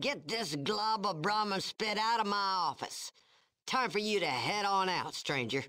get this glob of Brahmin spit out of my office. Time for you to head on out, stranger.